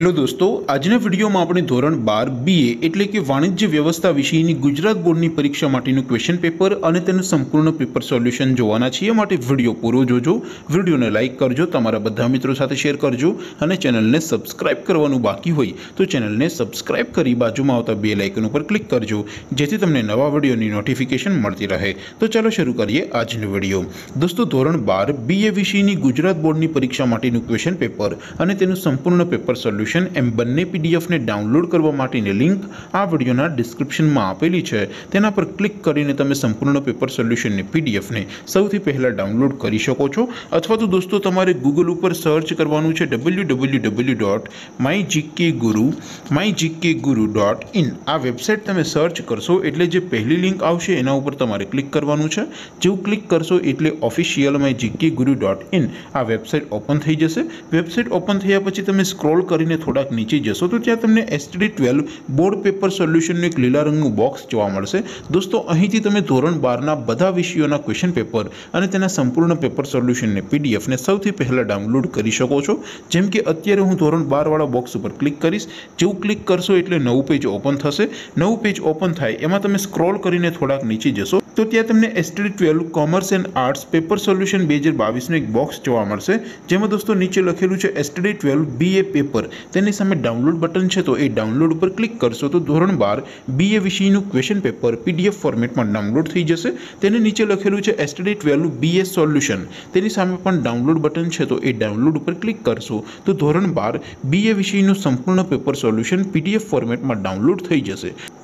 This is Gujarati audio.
હેલો દોસ્તો આજના વિડીયોમાં આપણે ધોરણ બાર બીએ એટલે કે વાણિજ્ય વ્યવસ્થા વિષયની ગુજરાત બોર્ડની પરીક્ષા માટેનું ક્વેશ્ચન પેપર અને તેનું સંપૂર્ણ પેપર સોલ્યુશન જોવાના છીએ માટે વિડીયો પૂરો જોજો વિડીયોને લાઇક કરજો તમારા બધા મિત્રો સાથે શેર કરજો અને ચેનલને સબસ્ક્રાઇબ કરવાનું બાકી હોય તો ચેનલને સબસ્ક્રાઇબ કરી બાજુમાં આવતા બે લાઇકન ઉપર ક્લિક કરજો જેથી તમને નવા વિડીયોની નોટિફિકેશન મળતી રહે તો ચાલો શરૂ કરીએ આજનો વિડીયો દોસ્તો ધોરણ બાર બીએ વિષયની ગુજરાત બોર્ડની પરીક્ષા માટેનું ક્વેશ્ચન પેપર અને તેનું સંપૂર્ણ પેપર સોલ્યુશન એમ બંને પીડીએફને ડાઉનલોડ કરવા માટેની લિંક આ વિડીયોના ડિસ્ક્રિપ્શનમાં આપેલી છે તેના પર ક્લિક કરીને તમે સંપૂર્ણ પેપર સોલ્યુશનની પીડીએફને સૌથી પહેલાં ડાઉનલોડ કરી શકો છો અથવા તો દોસ્તો તમારે ગૂગલ ઉપર સર્ચ કરવાનું છે W W W dot my GK guru my GK guru dot in આ વેબસાઇટ તમે સર્ચ કરશો એટલે જે પહેલી લિંક આવશે એના ઉપર તમારે ક્લિક કરવાનું છે જેવું ક્લિક કરશો એટલે official my GK guru dot in આ વેબસાઇટ ઓપન થઈ જશે વેબસાઇટ ઓપન થયા પછી તમે સ્ક્રોલ કરીને થોડાક નીચે જશો તો ત્યાં તમને એસટીડી ટ્વેલ્વ બોર્ડ પેપર સોલ્યુશનનું એક લીલા રંગનું બોક્સ જોવા મળશે. દોસ્તો, અહીંથી તમે ધોરણ બારના બધા વિષયોના ક્વેશ્ચન પેપર અને તેના સંપૂર્ણ પેપર સોલ્યુશનને પીડીએફને સૌથી પહેલાં ડાઉનલોડ કરી શકો છો. જેમ કે અત્યારે હું ધોરણ બારવાળા બોક્સ ઉપર ક્લિક કરીશ. જેવું ક્લિક કરશો એટલે નવું પેજ ઓપન થશે. નવું પેજ ઓપન થાય એમાં તમે સ્ક્રોલ કરીને થોડાક નીચે જશો. તો ત્યાં તમને STD twelve commerce and arts paper solution બે હજાર બાવીસનું એક બોક્સ જોવા મળશે. જેમાં દોસ્તો નીચે લખેલું છે એસટીડી ટ્વેલ્વ બીએ પેપર તેની સામે ડાઉનલોડ બટન છે તો એ ડાઉનલોડ ઉપર ક્લિક કરશો તો ધોરણ બાર બીએ વિષયનું ક્વેશ્ચન પેપર પીડીએફ ફોર્મેટમાં ડાઉનલોડ થઈ જશે. તેને નીચે લખેલું છે એસટીડી ટ્વેલ્વ બીએ સોલ્યુશન તેની સામે પણ ડાઉનલોડ બટન છે તો એ ડાઉનલોડ ઉપર ક્લિક કરશો તો ધોરણ બાર બીએ વિષયનું સંપૂર્ણ પેપર સોલ્યુશન પીડીએફ ફોર્મેટમાં ડાઉનલોડ થઈ જશે.